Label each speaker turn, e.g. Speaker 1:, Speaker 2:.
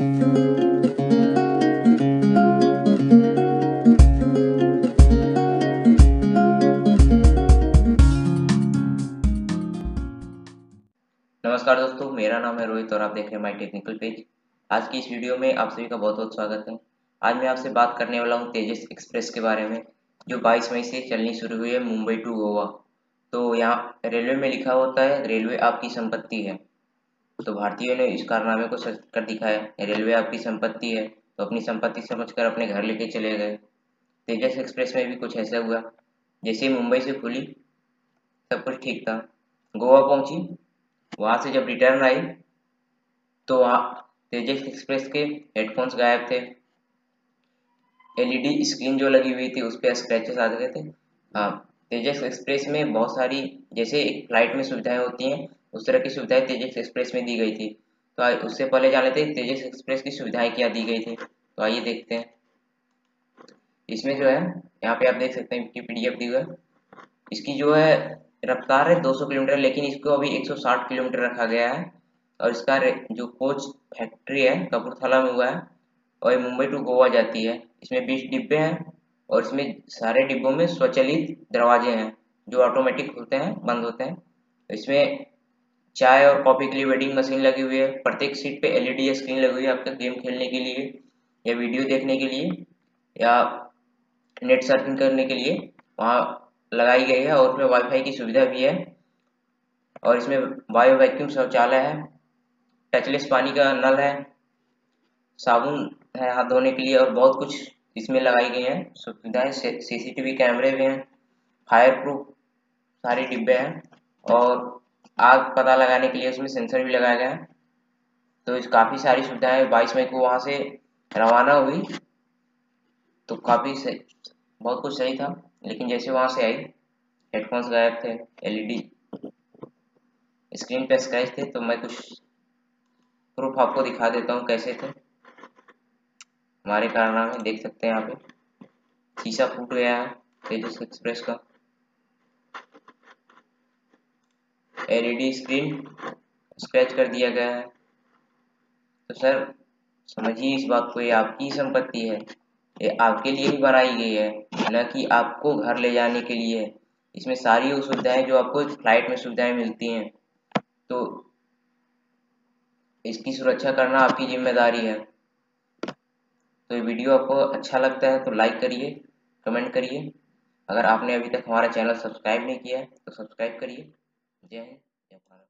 Speaker 1: नमस्कार दोस्तों, मेरा नाम है रोहित और आप देख रहे हैं माई टेक्निकल पेज आज की इस वीडियो में आप सभी का बहुत बहुत स्वागत है। आज मैं आपसे बात करने वाला हूँ तेजस एक्सप्रेस के बारे में, जो 22 मई से चलनी शुरू हुई है मुंबई टू गोवा। तो यहाँ रेलवे में लिखा होता है, रेलवे आपकी संपत्ति है। तो भारतीयों ने इस कारनामे को सच कर दिखाया रेलवे आपकी संपत्ति है तो अपनी संपत्ति समझकर अपने घर लेके चले गए। तेजस एक्सप्रेस में भी कुछ ऐसा हुआ, जैसे मुंबई से खुली, सब कुछ ठीक था। गोवा पहुँची, वहाँ से जब रिटर्न आई तो वहाँ तेजस एक्सप्रेस के हेडफोन्स गायब थे। एलईडी स्क्रीन जो लगी हुई थी, उस पर स्क्रैचेस आ गए थे। हाँ तेजस एक्सप्रेस में बहुत सारी, जैसे फ़्लाइट में सुविधाएँ होती हैं, उस तरह की सुविधाएँ तेजस एक्सप्रेस में दी गई थी। तो उससे पहले जाने थे, तेजस एक्सप्रेस की सुविधाएँ क्या दी गई थी? तो आइए देखते हैं। इसमें जो है, यहाँ पे आप देख सकते हैं कि पीडीएफ दी हुआ इसकी जो है, रफ्तार है 200 किलोमीटर, लेकिन इसको अभी 160 किलोमीटर रखा गया है। और इसका जो कोच फैक्ट्री है, कपूरथला में हुआ है, और मुंबई टू गोवा जाती है। इसमें 20 डिब्बे हैं और इसमें सारे डिब्बों में स्वचालित दरवाजे हैं, जो ऑटोमेटिक होते हैं, बंद होते हैं। इसमें चाय और कॉफ़ी के लिए वेडिंग मशीन लगी हुई है। प्रत्येक सीट पे एलईडी स्क्रीन लगी हुई है आपका गेम खेलने के लिए या वीडियो देखने के लिए या नेट सर्फिंग करने के लिए। वहाँ लगाई गई है और उसमें वाईफाई की सुविधा भी है। और इसमें बायो वैक्यूम शौचालय है। टचलेस पानी का नल है। साबुन है हाथ धोने के लिए और बहुत कुछ इसमें लगाई गई हैं। सुविधाएँ सीसीटीवी कैमरे भी हैं फायर प्रूफ सारे डिब्बे हैं और आग पता लगाने के लिए उसमें सेंसर भी लगाया गया है। तो इस काफ़ी सारी सुविधाएँ बाईस मई को वहाँ से रवाना हुई। तो काफ़ी बहुत कुछ सही था, लेकिन जैसे वहाँ से आई हेडफोन्स गायब थे एलईडी स्क्रीन पे स्क्रैच थे तो मैं कुछ प्रूफ आपको दिखा देता हूँ कैसे थे। हमारे कारनामे देख सकते हैं यहाँ पे। शीशा फूट गया है तेजस एक्सप्रेस का। एलईडी स्क्रीन स्क्रैच कर दिया गया है। तो सर, समझिए इस बात को, ये आपकी संपत्ति है। ये आपके लिए ही बनाई गई है, न कि आपको घर ले जाने के लिए। इसमें सारी वो सुविधाएँ जो आपको फ़्लाइट में सुविधाएँ मिलती हैं। तो इसकी सुरक्षा करना आपकी ज़िम्मेदारी है। तो ये वीडियो आपको अच्छा लगता है तो लाइक करिए कमेंट करिए। अगर आपने अभी तक हमारा चैनल सब्सक्राइब नहीं किया है तो सब्सक्राइब करिए। जय हिंद, जय भारत।